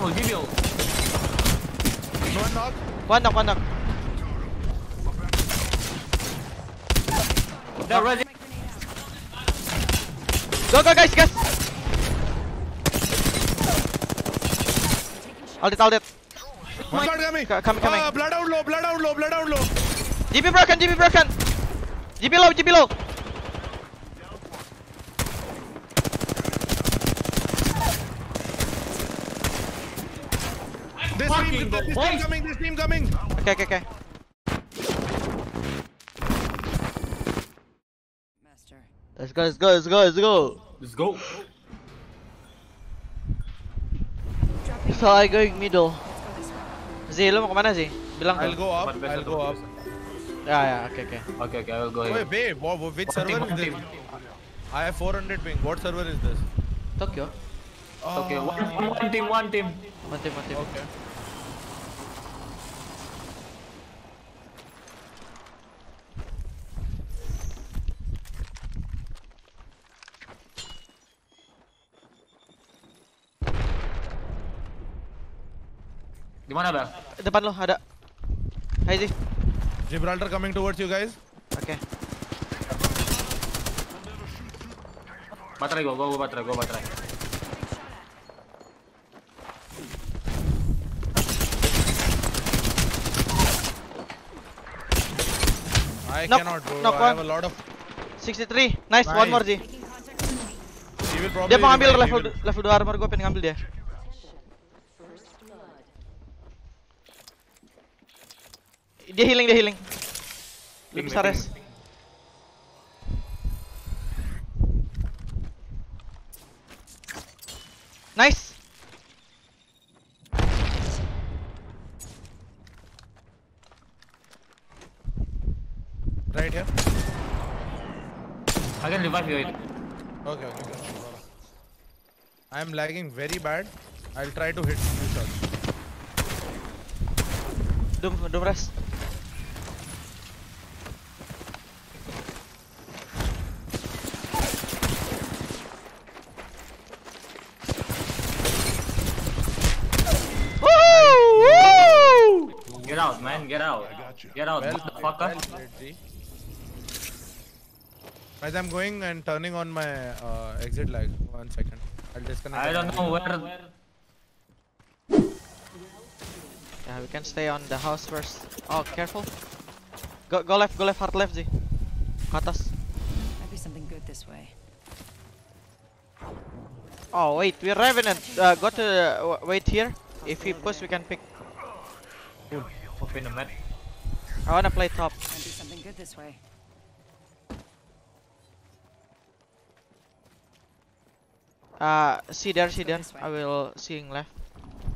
careful. No one knock. One knock, one knock. They're ready. Go, go, guys, guys. Ult it, ult it. One coming. Co- coming, coming. Ah, blood out low, blood out low, blood out low. GP broken, GP broken. GP low, GP low. This Fucking team, go, this team coming, this team coming. Okay, okay, okay. Master. Let's go, let's go, let's go, let's go. Let's go. So I going middle. Let's go this way. Z, lu mau kemana sih? Bilang I'll go up, I'll go up. biasa. Ya, ya, oke, oke. Okay, okay, I will go Wait, here. wait, what, what- which One server team, is one this? team. I have 400 ping. What server is this? Tokyo. Okay, Ah, one, one, one team, one team. One team, one team. Okay. Di mana bang? Depan lo ada. Hai Z. Gibraltar coming towards you guys. Oke. Baterai gua, gua, gua baterai, gua baterai. I Knock- cannot bro. knock I have one. a lot of. 63. Nice, one more probably. Dia mau ngambil level level 2 armor gue pengen ngambil dia. Dia healing, dia healing. Lu Ping, bisa ping, res. Nice. Right here. I can revive you. Okay, okay. okay. I am lagging very bad. I'll try to hit few shots. Doom, doom res. Woo! Woo! Get out, man, get out. Get out, Well, motherfucker. well played, G. As I'm going and turning on my uh, exit lag. One second. I'll disconnect. I don't know where. Yeah, we can stay on the house first. Oh, careful. Go, go left, go left, hard left, Z. Ke atas. Might be something good this way. Oh, wait, we're Revenant. Uh, go to, uh, wait here. If we push, we can pick. Open the map. I wanna play top. Might be something good this way. Uh, see there, see there. I will seeing left.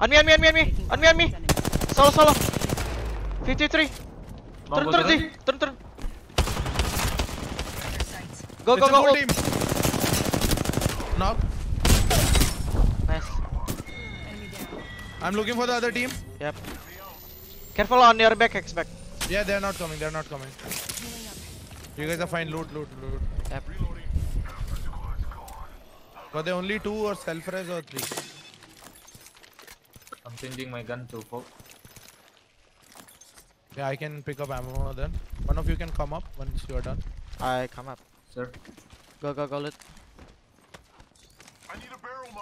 On me, on me, on me, on me, Making on me, on me. contact with enemy. Solo, solo. 53. Mau Turun, gua turun, turun? Z. Turun, turun. Their sights. Go, It's go, a go. full ult. team. Knock. Nice. Enemy down. I'm looking for the other team. Yep. Careful on your back, X back. Yeah, they're not coming. They're not coming. You guys are fine. Loot, loot, loot. Yep. Were they only two or self res or three? I'm changing my gun to four. Yeah, I can pick up ammo then. One of you can come up once you are done. I come up. Sir, Go, go, go, loot.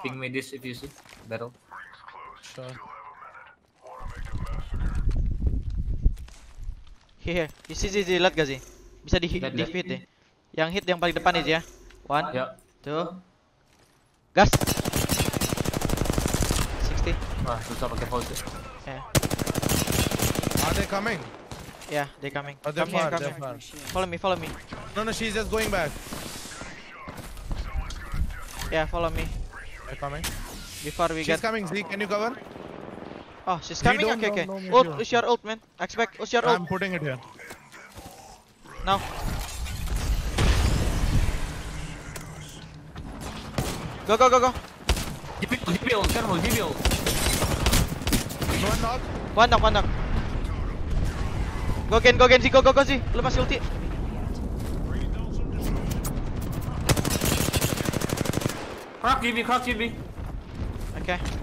ping me this if you see. Battle. Sure. Here, see Z, Z, lihat gak sih? Bisa di, Lihat, di hit deh. Yang hit yang paling depan aja ya. One, Ya. two, gas. 60. Wah, susah pakai pause. Yeah, Are they coming? yeah, they coming. Oh, they're come here, far, come they're here. far. Follow me, follow me. No, no, she's just going back. Yeah, follow me. They're coming. Before we She's get. coming. Z, can you cover? Oh, she's coming. don't Okay, know, okay. no, maybe Ult, not. your ult, man. Expect, use your ult. I'm putting it here. Now. Go, go, go, go. Give me, give GPO, GPO, careful, GPO. No one knock. One knock, one knock. Go Gen, go Gen, Z, go, go, go, Z. Lu masih ulti. Crack GB, crack GB. Okay.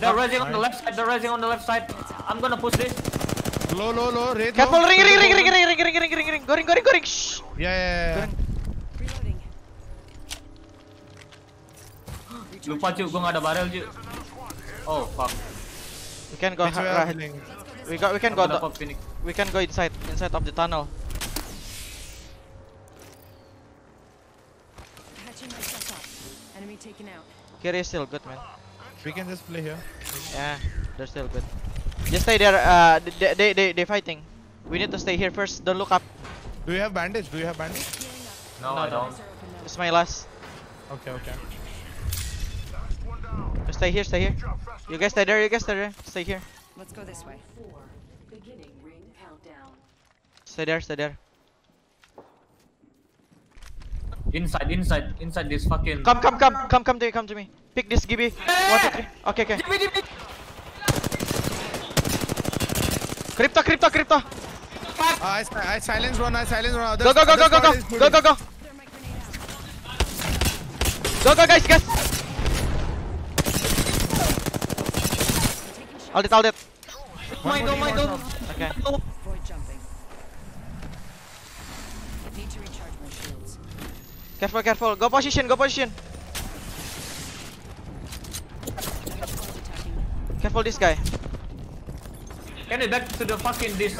They're rising on the left side. They're rising on the left side. I'm gonna push this. Low, low, low. Wraith Careful, ring, ring, ring, ring, ring, ring, ring, ring, ring, ring. Go ring, go ring, go ring. Shh. Yeah, yeah, yeah. Reloading. Lupa cuy, gua nggak ada barrel cuy. Oh fuck. We can go right. We go. We can go. the- we can go inside, inside of the tunnel. Patching myself up. Enemy taken out. Kiri is still good, man. We can just play here. Yeah, they're still good. Just stay there. Uh, they they they they fighting. We need to stay here first. Don't look up. Do you have bandage? Do you have bandage? No, No, I don't. Eyes are. It's my last. Okay, okay. Stay here. Stay here. You guys stay there. You guys stay there. Stay here. Let's go this way. Beginning ring countdown. Stay there. Stay there. Inside, inside, inside this fucking. Come, come, come, come, come to me. Come to me. Pick this, Gibby. One, two, three. Okay, okay. Jimmy, Jimmy. Crypto, crypto, crypto. Uh, I, I silenced one. I silenced one. Others, Go, go, go, go, go, go, go, go, go, Throw my grenade out. go, go, guys, guys. Taking shots. All it, all it. My more go, team, my one go. more. Okay. Avoid jumping. Need to recharge my shields. Careful, careful. Go position, go position. Careful, this guy. Can we back to the fucking this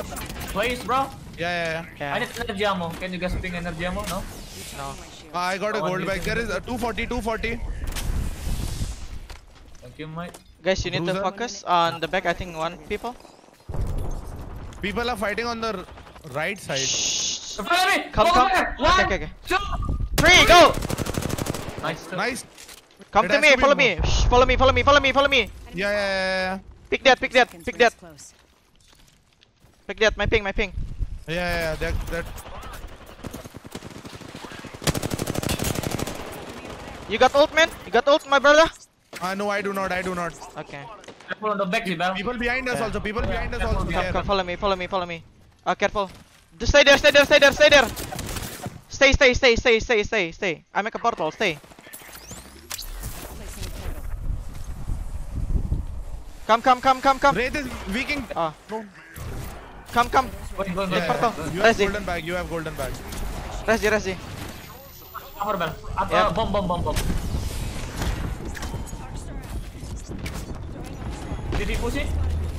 place, bro? Yeah, yeah, yeah. I need energy ammo. Can you guys ping energy ammo? No. No. Uh, I got a One gold bag. There is a 240, 240. Thank you, mate. Guys, you need to focus on the back. I think one people. People are fighting on the right side. Shh. Follow. Come, Over come. there. Okay, One, okay, okay. two. Three, go. Nice. Nice. Come to me. Follow me. Shh, follow me. Follow me. Follow me. Follow me. Yeah, yeah, yeah, yeah. Pick that. Pick that. Pick that. Close. Pick that. My ping. My ping. Yeah, yeah, yeah. That, that. You got ult, man. You got ult, my brother. Uh, no, I do not. I do not. Okay. Careful on the back, People behind us Yeah. also. People behind us Yeah, also. come, Come, Follow me. Follow me. Follow me. Ah, careful. Just stay there. Stay there. Stay there. Stay there. Stay, stay, stay, stay, stay, stay, stay. I make a portal. Stay. Placing a portal. Come, come, come, come, come. Wraith is weaking. Ah, No. come, come. Going, going, Yeah, going. Portal. yeah. You have Resi. golden bag. You have golden bag. Resi, Resi. Cover bell. Up, Yeah. uh, bomb, bomb, bomb, bomb. Did he push it?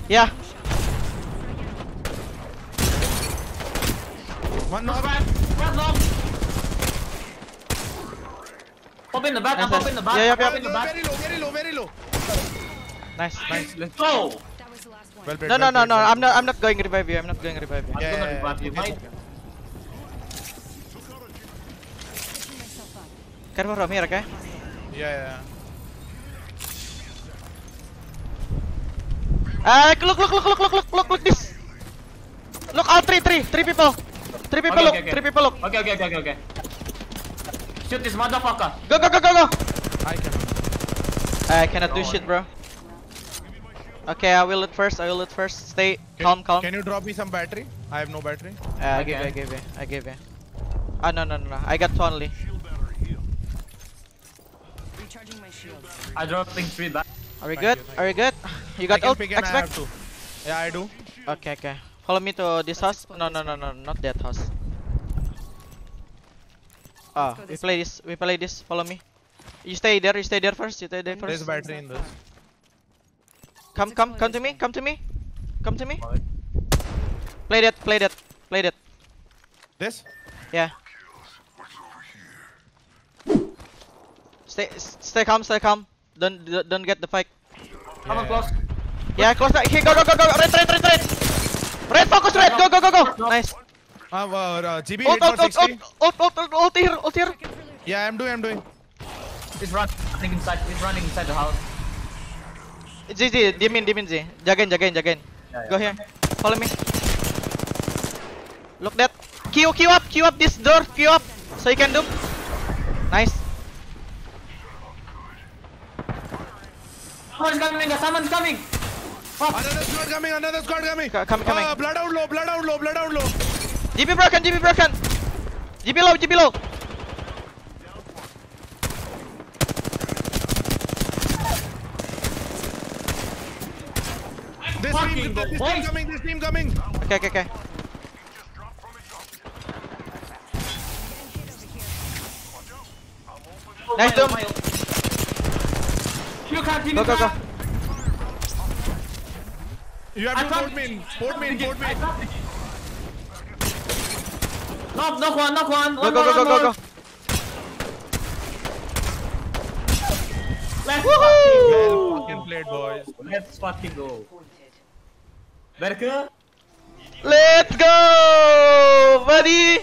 Yeah. One knock. Right, right long. Pop in the back, Nice, pop nice. in the back, Yeah, yeah, pop yeah. in the back. Very low. Very low. Very low. Nice. Nice, let's go. Well played. No, no, well no, no. I'm not. I'm not going to revive you. I'm not going to revive you. I'm Yeah, gonna yeah, revive you. Careful from here, okay? Yeah, yeah. Ah, look, look, look, look, look, look, look, look this. Look, all three, three, three people. Three people, Okay, look, okay, okay. three people, look. Okay, okay, okay, okay, okay. Shoot this motherfucker. Go, go, go, go, go. I can. I cannot do shit, bro. Okay, I will it first. I will it first. Stay calm, calm. Can you drop me some battery? I have no battery. Uh, I I give you, I can. give you, I give you. Ah, no, no, no, no. I got two only. Recharging my shields. I dropping three back. Are we Thank good? you, Are we good? You got can ult? pick I Expect? have to. Yeah, I do. Okay, okay. Follow me to this house. No, no, no, no, not that house. Ah, we this play this. We play this. Follow me. You stay there. You stay there first. You stay there There's first. battery in this. Come, Let's come, come to me. Come to me. Come to me. Play that. Play that. Play that. This? Yeah. Stay, stay calm. Stay calm. Don't, don't- don't get the fight. Come on, close. Yeah, close. that. Here, go, go, go, go. Red, red, red, red. Red, focus, red. Go, go, go, go. Nice. Uh, uh, uh, GB Ult, ult, ult, 860. ult, ult, ult, ult, ult here, ult here. Yeah, I'm doing, I'm doing. He's running inside. He's running inside the house. Z, Z, diemin, diemin, Z. Jagain, jagain, jagain. Yeah, yeah. Go here. Follow me. Look that. Queue, queue up, queue up this door, queue up. So you can do. Nice. Someone's coming. Someone's coming. Another squad coming, another squad coming. Co- coming, coming. Uh, Bloodhound low, Bloodhound low, Bloodhound low. DB broken, DB broken. DB low, DB low. This team, this, this team coming, this team coming. Okay, okay, okay. Nice doom. You can't finish. Go, go, go. You have to port main. Port main, port main. Knock, knock one, knock one. one go, go, go, go, go, go. Let's go! fucking play, boys. Let's fucking go. Berke? Let's go, buddy! You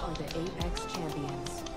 are the Apex champions.